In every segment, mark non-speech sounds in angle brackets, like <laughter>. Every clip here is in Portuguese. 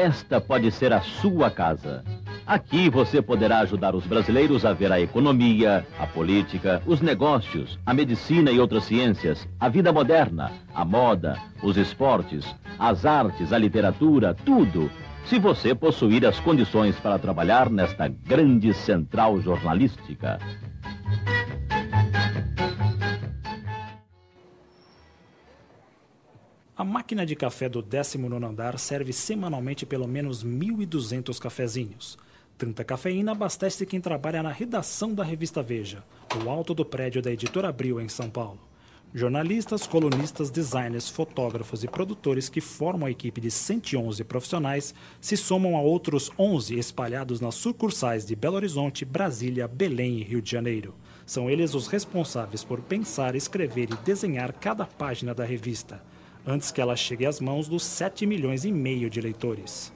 esta pode ser a sua casa. Aqui você poderá ajudar os brasileiros a ver a economia, a política, os negócios, a medicina e outras ciências, a vida moderna, a moda, os esportes, as artes, a literatura, tudo. Se você possuir as condições para trabalhar nesta grande central jornalística. A máquina de café do 19 andar serve semanalmente pelo menos 1.200 cafezinhos. Tanta cafeína abastece quem trabalha na redação da revista Veja, o alto do prédio da editora Abril, em São Paulo. Jornalistas, colunistas, designers, fotógrafos e produtores que formam a equipe de 111 profissionais se somam a outros 11 espalhados nas sucursais de Belo Horizonte, Brasília, Belém e Rio de Janeiro. São eles os responsáveis por pensar, escrever e desenhar cada página da revista antes que ela chegue às mãos dos 7 milhões e meio de leitores.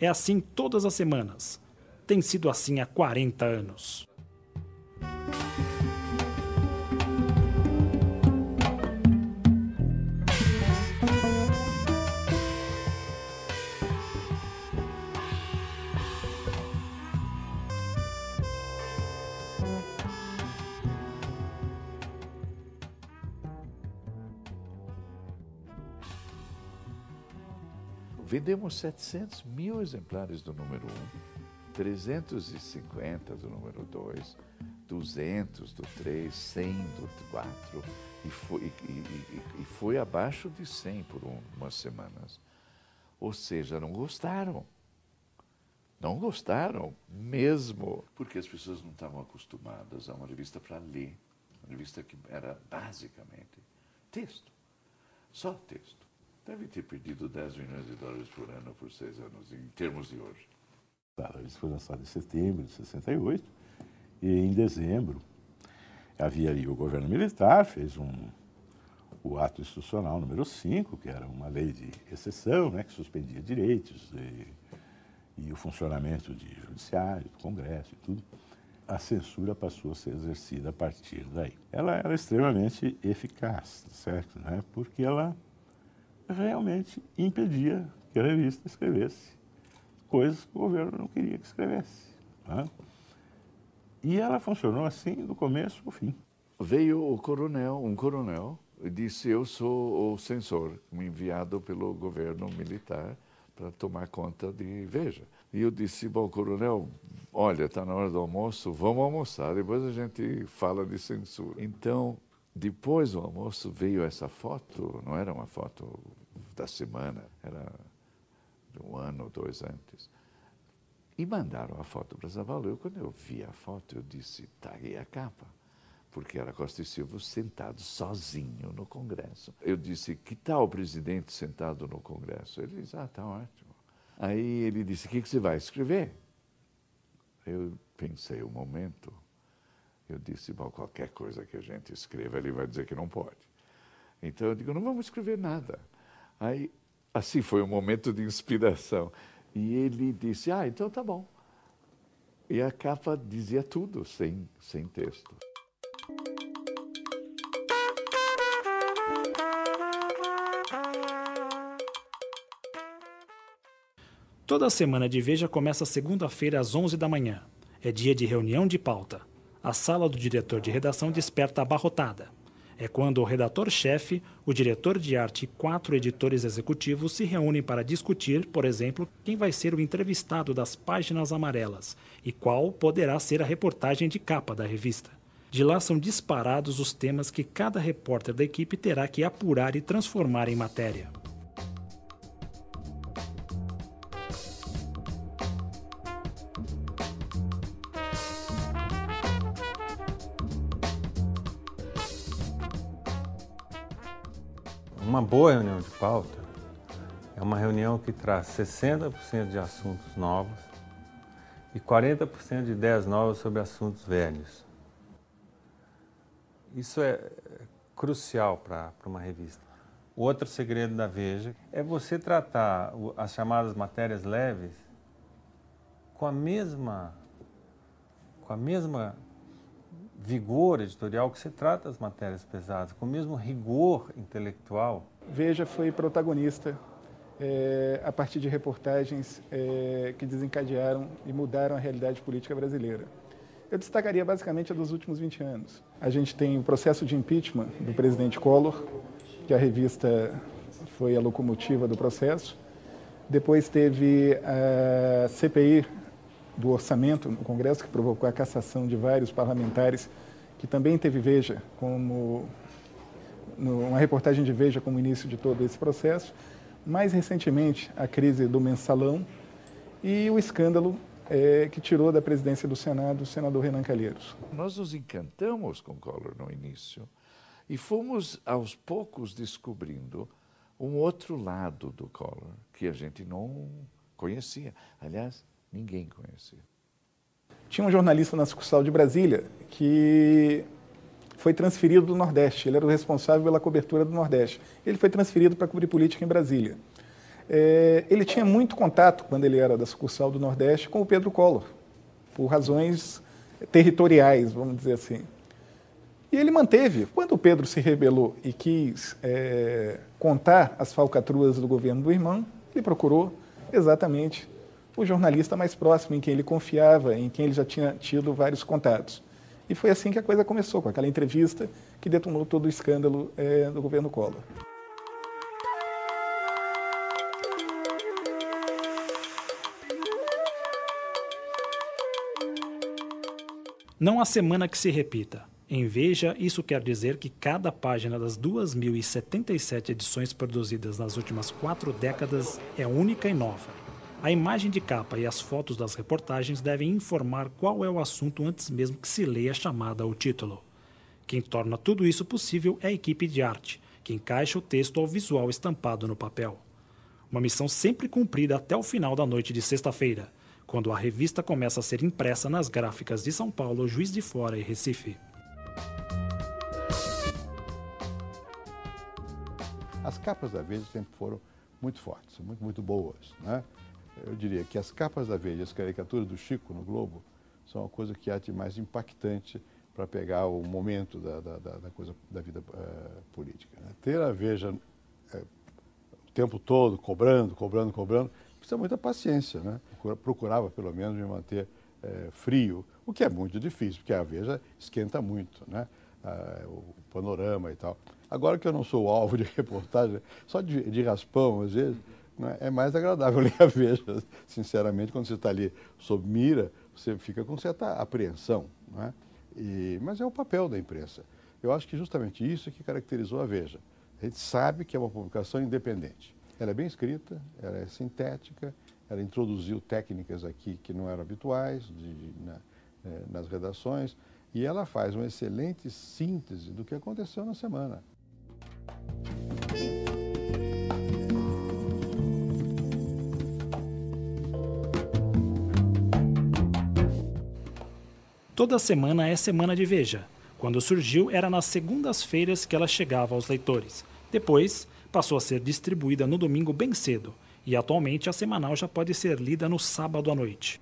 É assim todas as semanas. Tem sido assim há 40 anos. Vendemos 700 mil exemplares do número 1, 350 do número 2, 200 do 3, 100 do 4 e foi, e, e, e foi abaixo de 100 por um, umas semanas. Ou seja, não gostaram. Não gostaram mesmo, porque as pessoas não estavam acostumadas a uma revista para ler, uma revista que era basicamente texto, só texto deve ter perdido 10 milhões de dólares por ano por seis anos, em termos de hoje. Isso foi lançado em setembro de 68 e em dezembro havia ali o governo militar, fez um, o ato institucional número 5, que era uma lei de exceção, né, que suspendia direitos e, e o funcionamento de judiciário, do Congresso e tudo. A censura passou a ser exercida a partir daí. Ela era extremamente eficaz, certo? Né? Porque ela realmente impedia que a revista escrevesse coisas que o governo não queria que escrevesse. Né? E ela funcionou assim do começo ao fim. Veio o coronel, um coronel, e disse: Eu sou o censor, enviado pelo governo militar para tomar conta de Veja. E eu disse: Bom, coronel, olha, está na hora do almoço, vamos almoçar, depois a gente fala de censura. Então, depois do almoço veio essa foto, não era uma foto da semana, era de um ano ou dois antes. E mandaram a foto para São Paulo. Eu, quando eu vi a foto, eu disse, tá aí a capa. Porque era Costa e Silva sentado sozinho no Congresso. Eu disse, que tal o presidente sentado no Congresso? Ele disse, ah, tá ótimo. Aí ele disse, o que, que você vai escrever? Eu pensei um momento. Eu disse, bom, qualquer coisa que a gente escreva, ele vai dizer que não pode. Então eu digo, não vamos escrever nada. Aí, assim foi um momento de inspiração. E ele disse, ah, então tá bom. E a capa dizia tudo, sem, sem texto. Toda semana de Veja começa segunda-feira às 11 da manhã. É dia de reunião de pauta a sala do diretor de redação desperta abarrotada. É quando o redator-chefe, o diretor de arte e quatro editores executivos se reúnem para discutir, por exemplo, quem vai ser o entrevistado das páginas amarelas e qual poderá ser a reportagem de capa da revista. De lá são disparados os temas que cada repórter da equipe terá que apurar e transformar em matéria. Uma boa reunião de pauta é uma reunião que traz 60% de assuntos novos e 40% de ideias novas sobre assuntos velhos. Isso é crucial para uma revista. Outro segredo da Veja é você tratar as chamadas matérias leves com a mesma com a mesma vigor editorial que se trata as matérias pesadas, com o mesmo rigor intelectual. Veja foi protagonista é, a partir de reportagens é, que desencadearam e mudaram a realidade política brasileira. Eu destacaria basicamente a dos últimos 20 anos. A gente tem o processo de impeachment do presidente Collor, que a revista foi a locomotiva do processo. Depois teve a CPI do orçamento no Congresso, que provocou a cassação de vários parlamentares, que também teve Veja como uma reportagem de Veja como início de todo esse processo. Mais recentemente, a crise do mensalão e o escândalo é, que tirou da presidência do Senado o senador Renan Calheiros. Nós nos encantamos com Collor no início e fomos aos poucos descobrindo um outro lado do Collor que a gente não conhecia. Aliás, ninguém conhecia. Tinha um jornalista na sucursal de Brasília que foi transferido do Nordeste. Ele era o responsável pela cobertura do Nordeste. Ele foi transferido para cobrir política em Brasília. É, ele tinha muito contato, quando ele era da sucursal do Nordeste, com o Pedro Collor, por razões territoriais, vamos dizer assim. E ele manteve. Quando o Pedro se rebelou e quis é, contar as falcatruas do governo do irmão, ele procurou exatamente o jornalista mais próximo, em quem ele confiava, em quem ele já tinha tido vários contatos. E foi assim que a coisa começou, com aquela entrevista que detonou todo o escândalo é, do governo Collor. Não há semana que se repita. Em Veja, isso quer dizer que cada página das 2.077 edições produzidas nas últimas quatro décadas é única e nova. A imagem de capa e as fotos das reportagens devem informar qual é o assunto antes mesmo que se leia a chamada ou título. Quem torna tudo isso possível é a equipe de arte, que encaixa o texto ao visual estampado no papel. Uma missão sempre cumprida até o final da noite de sexta-feira, quando a revista começa a ser impressa nas gráficas de São Paulo, Juiz de Fora e Recife. As capas da Veja sempre foram muito fortes, muito, muito boas. Né? Eu diria que as capas da Veja, as caricaturas do Chico no Globo, são a coisa que há de mais impactante para pegar o momento da, da, da, coisa da vida uh, política. Né? Ter a Veja uh, o tempo todo cobrando, cobrando, cobrando, precisa muita paciência, né? Procurava pelo menos me manter uh, frio, o que é muito difícil, porque a Veja esquenta muito, né? o panorama e tal. Agora que eu não sou alvo de <laughs> reportagem, só de, de raspão às vezes, né, é mais agradável <laughs> ler a Veja. Sinceramente, quando você está ali sob mira, você fica com certa apreensão. Né? E, mas é o papel da imprensa. Eu acho que justamente isso é que caracterizou a Veja. A gente sabe que é uma publicação independente. Ela é bem escrita, ela é sintética, ela introduziu técnicas aqui que não eram habituais de, de, na, é, nas redações e ela faz uma excelente síntese do que aconteceu na semana. Toda semana é semana de Veja. Quando surgiu, era nas segundas-feiras que ela chegava aos leitores. Depois, passou a ser distribuída no domingo bem cedo, e atualmente a semanal já pode ser lida no sábado à noite.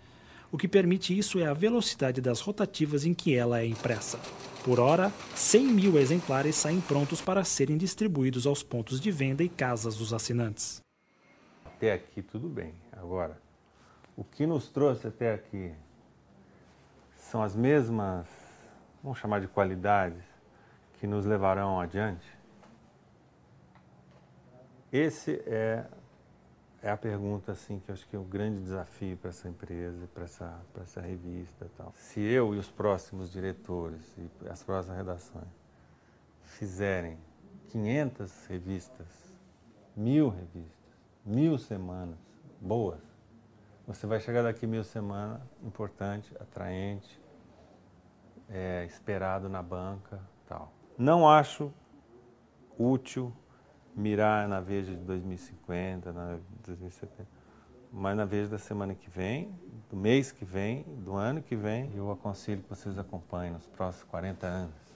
O que permite isso é a velocidade das rotativas em que ela é impressa. Por hora, 100 mil exemplares saem prontos para serem distribuídos aos pontos de venda e casas dos assinantes. Até aqui tudo bem. Agora, o que nos trouxe até aqui são as mesmas, vamos chamar de qualidades, que nos levarão adiante? Esse é, é a pergunta assim que eu acho que é o grande desafio para essa empresa, para essa, essa revista tal. Se eu e os próximos diretores e as próximas redações fizerem 500 revistas, mil revistas, mil semanas boas, você vai chegar daqui mil semanas importante, atraente, é, esperado na banca, tal. Não acho útil mirar na Veja de 2050, na 2070, mas na Veja da semana que vem, do mês que vem, do ano que vem, eu aconselho que vocês acompanhem nos próximos 40 anos.